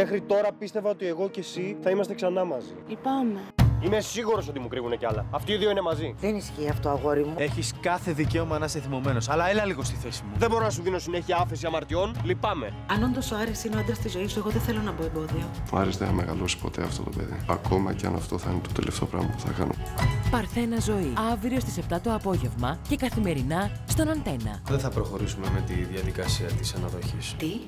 Μέχρι τώρα πίστευα ότι εγώ και εσύ θα είμαστε ξανά μαζί. Λυπάμαι. Είμαι σίγουρος ότι μου κρύβουν κι άλλα. Αυτοί οι δύο είναι μαζί. Δεν ισχύει αυτό, αγόρι μου. Έχεις κάθε δικαίωμα να είσαι θυμωμένος, αλλά έλα λίγο στη θέση μου. Δεν μπορώ να σου δίνω συνέχεια άφεση αμαρτιών. Λυπάμαι. Αν όντως ο Άρης είναι ο άντρας της ζωής σου, εγώ δεν θέλω να μπω εμπόδιο. Ο Άρης δεν θα μεγαλώσει ποτέ αυτό το παιδί. Ακόμα κι αν αυτό θα είναι το τελευταίο πράγμα που θα κάνω. Παρθένα Ζωή. Αύριο στις 7 το απόγευμα και καθημερινά στον Αντένα. Δεν θα προχωρήσουμε με τη διαδικασία της αναδοχής. Τι;